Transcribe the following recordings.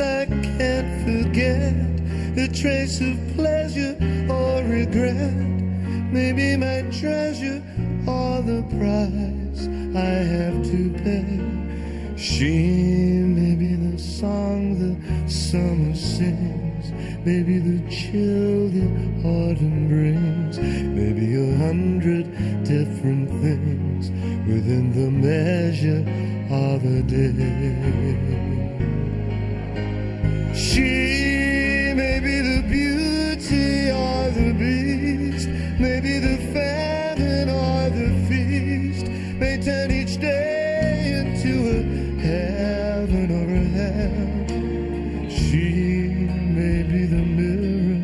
I can't forget, a trace of pleasure or regret. Maybe my treasure or the price I have to pay. She may be the song the summer sings, maybe the chill the autumn brings, maybe a hundred different things within the measure of a day. She may be the beauty or the beast, maybe the famine or the feast, may turn each day into a heaven or a hell. She may be the mirror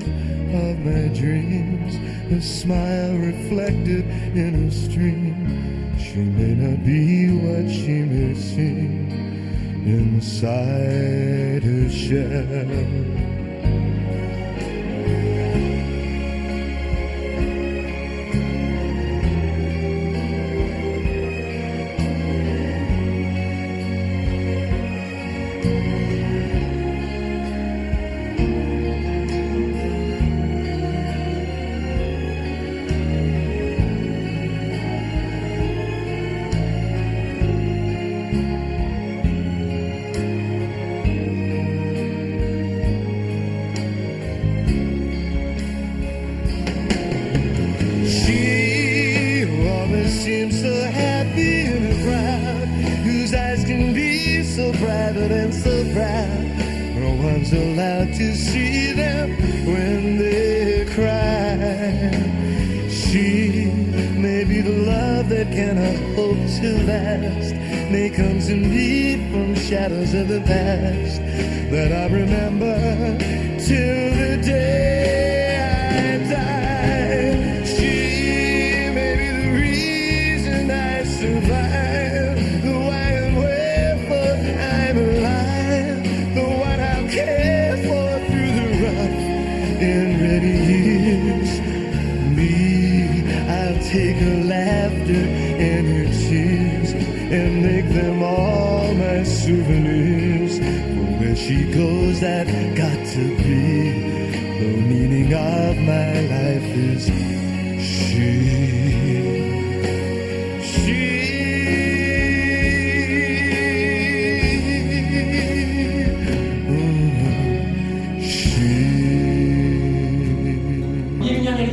of my dreams, a smile reflected in a stream. She may not be what she may seem inside her shell. To see them when they cry. She may be the love that cannot hope to last, may comes in me from shadows of the past that I remember till the day She goes, I've got to be. The meaning of my life is she.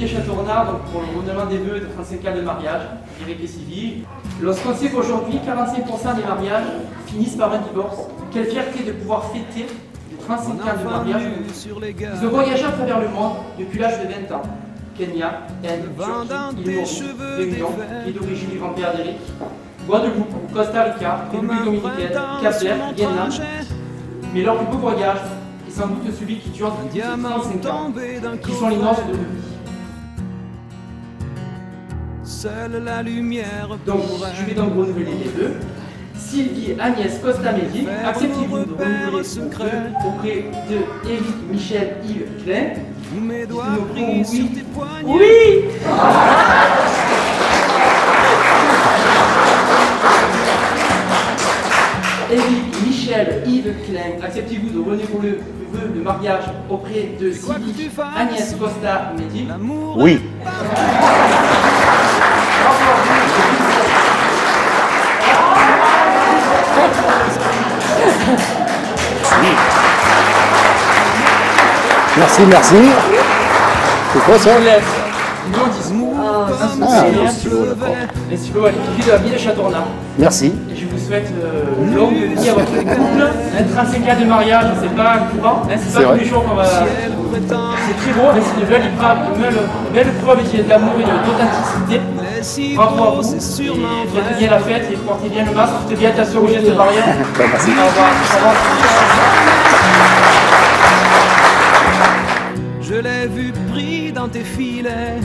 Château-Renard donc pour le renouvellement des vœux de 35 ans de mariage avec les civils. Lorsqu'on sait qu'aujourd'hui 45% des mariages finissent par un divorce, quelle fierté de pouvoir fêter les 35 ans de mariage. Ils ont voyagé à travers le monde depuis l'âge de 20 ans. Kenya, Inde, Turquie, île Réunion, qui est d'origine du grand-père d'Éric, Guadeloupe, Costa Rica, République Dominicaine, Cap-Vert, Vietnam. Mais leur plus beau voyage est sans doute celui qui dure depuis 35 ans, qui sont les noces de Ruby. Seule la lumière Donc, je vais donc renouveler les vœux. Sylvie Agnès Costa Médic, acceptez-vous de renouveler vœux auprès de Éric Michel Yves Klein tous mes doigts Nous pris oui. sur tes poignets. Oui Éric Michel Yves Klein, acceptez-vous de renouveler le vœu de mariage auprès de Sylvie Agnès Costa Médic L'amour Oui. Merci, merci. C'est quoi ça Ah, si le on stylo. Les stylos à l'équipe de la ville de Châteaurenard. Merci. Et je vous souhaite euh, longue vie à votre couple. Un 35 ans de mariage, c'est pas courant, hein, c'est pas tous les jours qu'on va. C'est très beau, hein, c'est une belle, une belle, une belle preuve d'amour et de- d'authenticité. Bravo à vous. c'est Et Faites bien la fête et portez bien le masque, portez bien attention aux gestes barrières. Bah, merci. Au revoir. Au revoir. L'ai vu pris dans tes filets.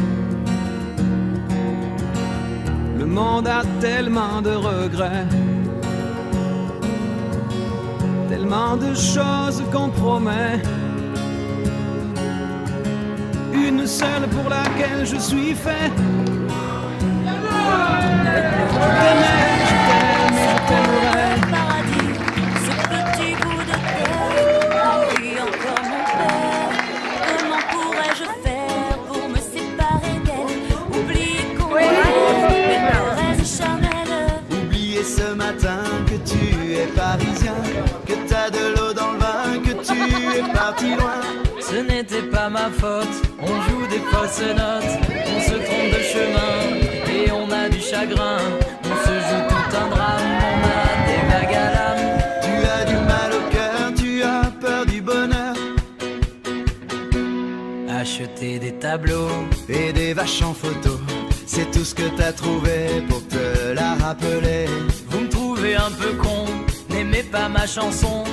Le monde a tellement de regrets. Tellement de choses qu'on promet. Une seule pour laquelle je suis fait. Ma faute. On joue des fausses notes, on se trompe de chemin et on a du chagrin. On se joue tout un drame, on a des vagues à l'âme. Tu as du mal au cœur, tu as peur du bonheur. Acheter des tableaux, Et des vaches en photo, c'est tout ce que t'as trouvé pour te la rappeler. vous me trouvez un peu con, n'aimez pas ma chanson.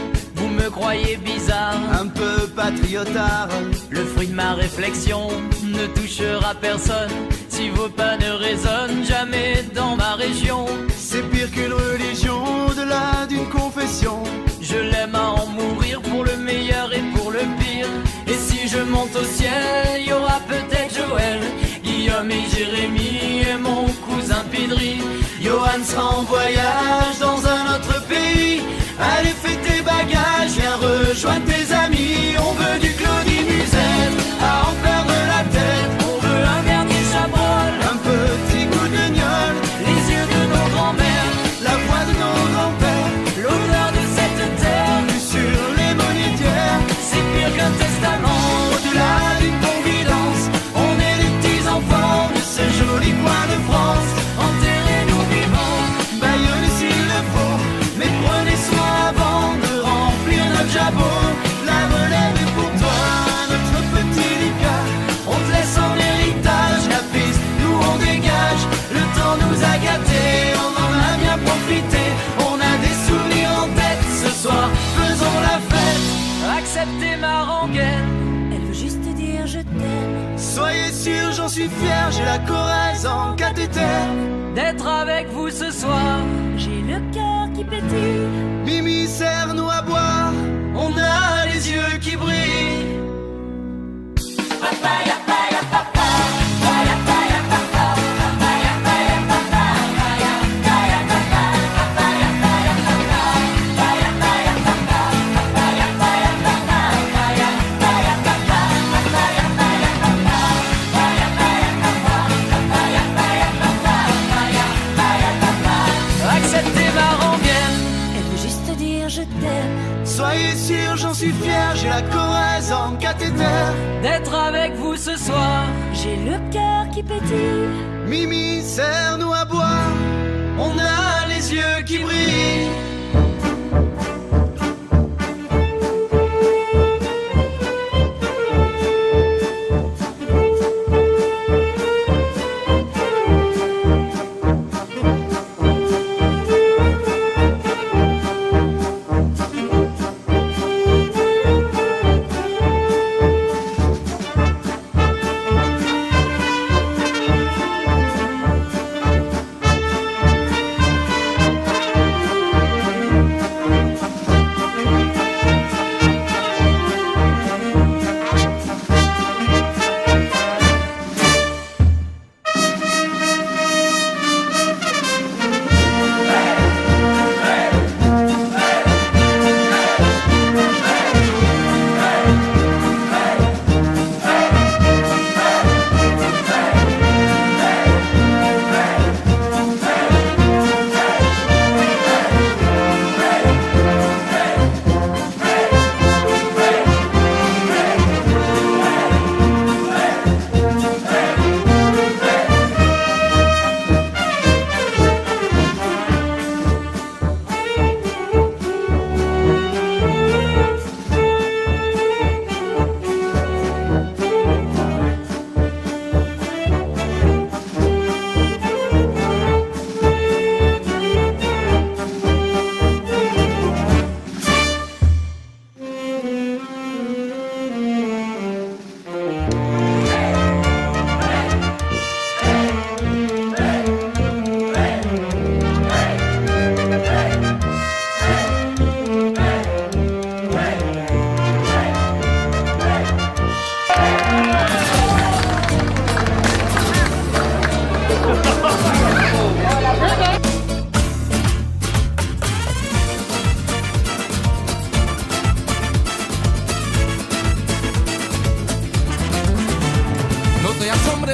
Me croyez bizarre, Un peu patriotard, le fruit de ma réflexion ne touchera personne. Si vos pas ne résonnent jamais dans ma région, c'est pire qu'une religion, au-delà d'une confession. Je l'aime à en mourir pour le meilleur et pour le pire. Et si je monte au ciel, il y aura peut-être Joël, Guillaume et Jérémy et mon cousin Pidri. Johan sera en voyage dans un autre pays. J'en suis fier, j'ai la Corrèze en cathéter. D'être avec vous ce soir. J'ai le cœur qui pétille. Mimi, serre-nous à boire, on les yeux qui brillent. Avec vous ce soir. J'ai le cœur qui pétille. Mimi, serre-nous à boire, on a les yeux qui brillent.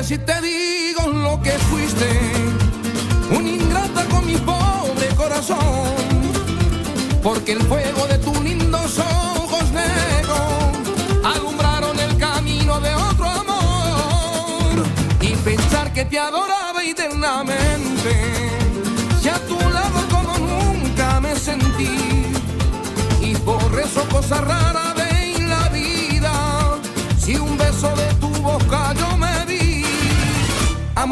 si te digo lo que fuiste, un ingrata con mi pobre corazón, porque el fuego de tus lindos ojos negros alumbraron el camino de otro amor, y pensar que te adoraba eternamente, si a tu lado como nunca me sentí, y por eso cosas raras.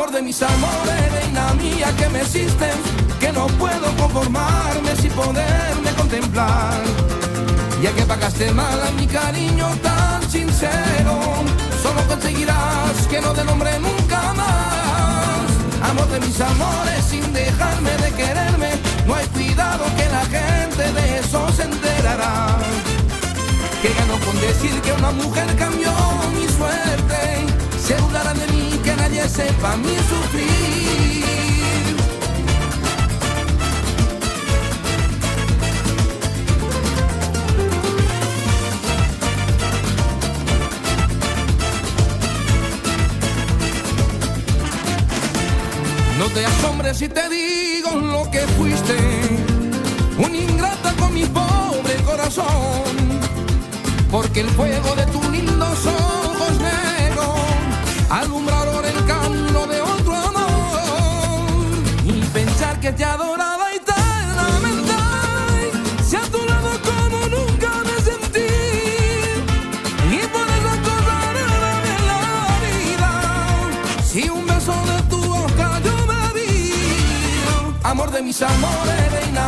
Amor de mis amores, reina mía que me existen, que no puedo conformarme sin poderme contemplar. Ya que pagaste mal a mi cariño tan sincero, solo conseguirás que no te nombre nunca más. Amor de mis amores, sin dejarme de quererme, no hay cuidado que la gente de eso se enterará. Que ganó con decir que una mujer cambió mi suerte, se burlarán de mí, que nadie sepa mi sufrir. No te asombres si te digo lo que fuiste, un ingrata con mi pobre corazón, porque el fuego de tus lindos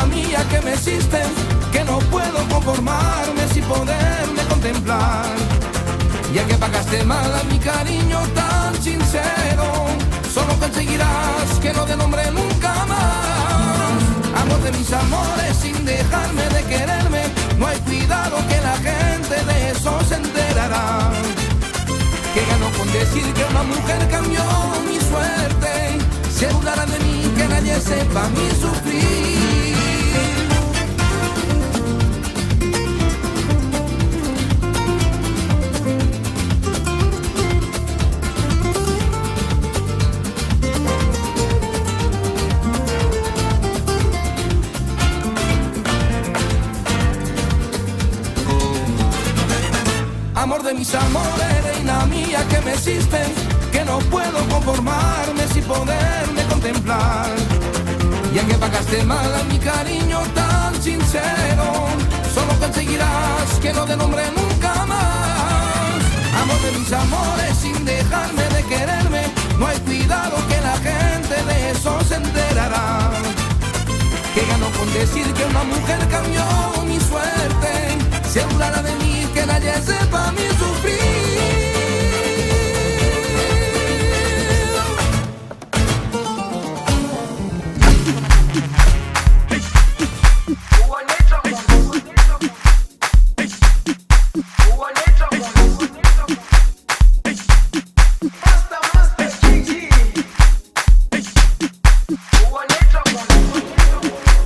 mía que me existen Que no puedo conformarme sin poderme contemplar. Ya que pagaste mal a mi cariño tan sincero Solo conseguirás que no te nombre nunca más. Amor de mis amores sin dejarme de quererme No hay cuidado que la gente de eso se enterará. Que ganó con decir que una mujer cambió mi suerte. Se burlarán de mí que nadie sepa mi sufrir mis amores, reina mía que me existen, que no puedo conformarme sin poderme contemplar. Ya que pagaste mal a mi cariño tan sincero, solo conseguirás que no te nombre nunca más. Amor de mis amores, sin dejarme de quererme, no hay cuidado que la gente de eso se enterará. Que ganó con decir que una mujer cambió mi suerte, se burlará de mí que nadie sepa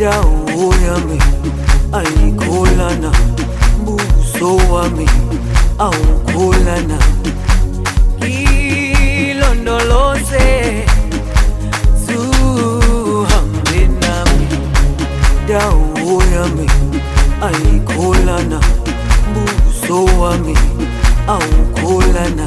dawo yami ayikholana buso wami awukholana. Ilondoloze zuhambe nami. Dawo yami ayikholana buso wami awukholana